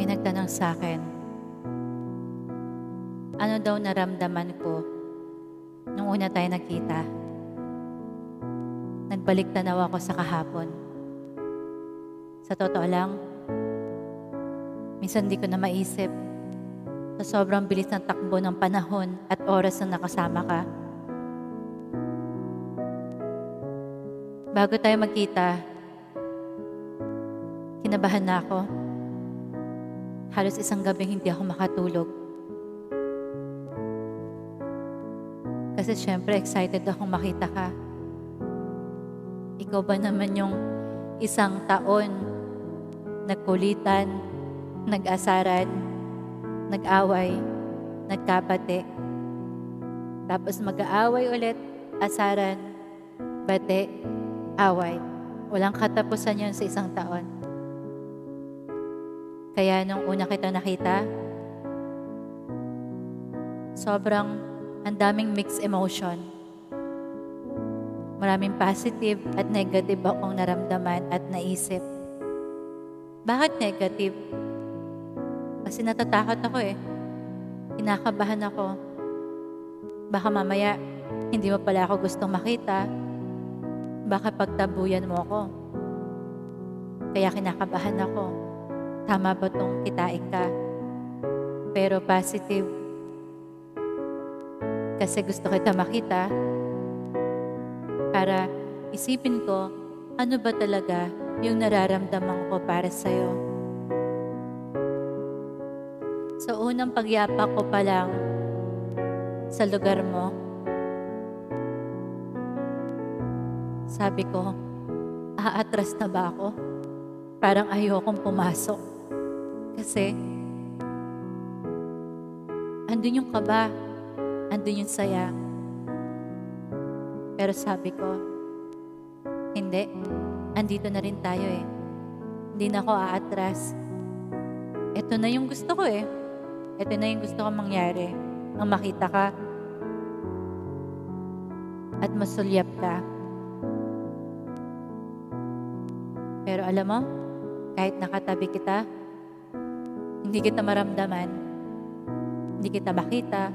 May nagtanong sa akin, ano daw naramdaman ko nung una tayo nakita? Nagbalik tanaw ako sa kahapon. Sa totoo lang, minsan di ko na maisip sa sobrang bilis ng takbo ng panahon at oras na nakasama ka. Bago tayo magkita, kinabahan na ako. Halos isang gabi hindi ako makatulog. Kasi syempre excited akong makita ka. Ikaw ba naman yung isang taon nagkulitan, nag-asaran, nag-away, nagkapate. Tapos mag-aaway ulit, asaran, bate, away. Walang katapusan yun sa isang taon. Kaya nung una kita nakita, sobrang ang daming mixed emotion. Maraming positive at negative akong naramdaman at naisip. Bakit negative? Kasi natatakot ako eh. Kinakabahan ako. Baka mamaya, hindi mo pala ako gustong makita. Baka pagtabuyan mo ako. Kaya kinakabahan ako. Tama ba tong kitain ka? Pero positive. Kasi gusto kita makita para isipin ko ano ba talaga yung nararamdaman ko para sa'yo. Sa unang pagyapa ko pa lang sa lugar mo, sabi ko, aatras na ba ako? Parang ayokong pumasok. Kasi, andun yung kaba, andun yung saya. Pero sabi ko, hindi, andito na rin tayo eh. Hindi na ako aatras. Ito na yung gusto ko eh. Ito na yung gusto ko mangyari. Ang makita ka at masulyap ka. Pero alam mo, kahit nakatabi kita, hindi kita maramdaman, hindi kita makita,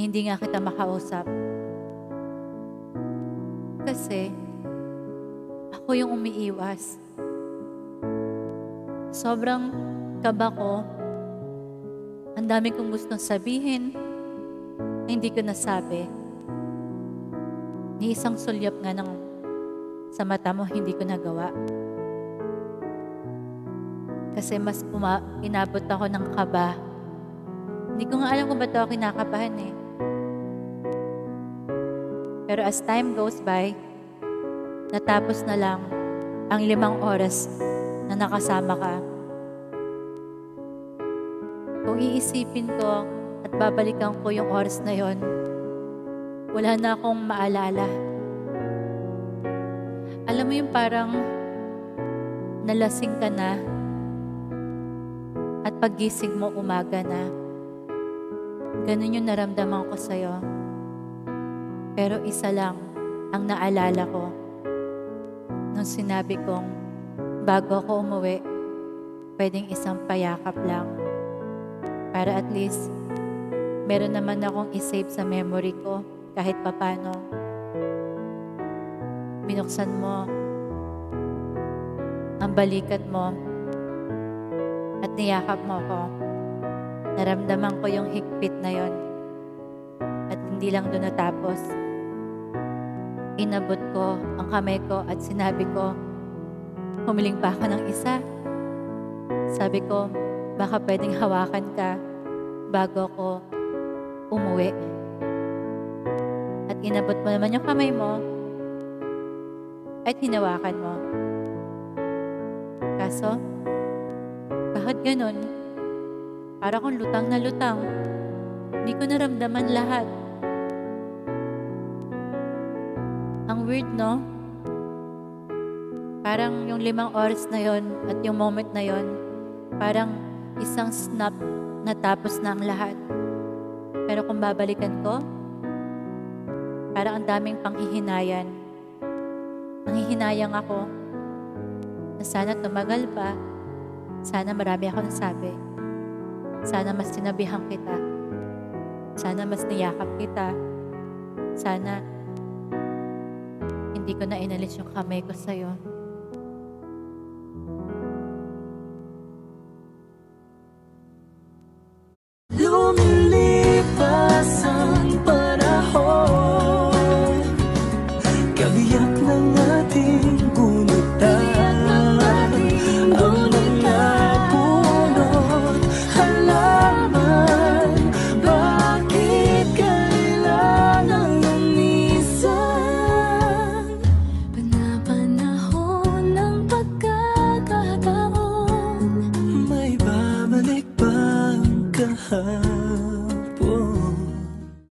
hindi nga kita makausap. Kasi, ako yung umiiwas. Sobrang kaba ko. Ang dami kong gustong sabihin, na hindi ko nasabi. Ni isang sulyap nga ng sa mata mo, hindi ko nagawa. Kasi mas puma, inabot ako ng kaba. Hindi ko nga alam kung ba't ako kinakabahan eh. Pero as time goes by, natapos na lang ang limang oras na nakasama ka. Kung iisipin ko at babalikan ko yung oras na yon, wala na akong maalala. Alam mo yung parang nalasing ka na at paggising mo umaga na. Ganun yung naramdaman ko sa'yo. Pero isa lang ang naalala ko nung sinabi kong bago ako umuwi, pwedeng isang payakap lang. Para at least, meron naman akong isave sa memory ko kahit papano. Binuksan mo ang balikat mo at niyakap mo ko. Naramdaman ko yung higpit na yon. Hindi lang doon natapos. Inabot ko ang kamay ko at sinabi ko, humiling pa ako ng isa. Sabi ko, baka pwedeng hawakan ka bago ako umuwi. At inabot mo naman yung kamay mo at hinawakan mo. Kaso, bakit ganun? Para kong lutang na lutang. Hindi ko naramdaman lahat. Ang weird, no? Parang yung limang oras na yon at yung moment na yon, parang isang snap na tapos na ang lahat. Pero kung babalikan ko, parang ang daming panghihinayan. Nanghihinayang ako na sana tumagal pa, sana marami ako nasabi. Sana mas sinabihan kita. Sana mas niyakap kita. Sana hindi ko na inalis yung kamay ko sa'yo.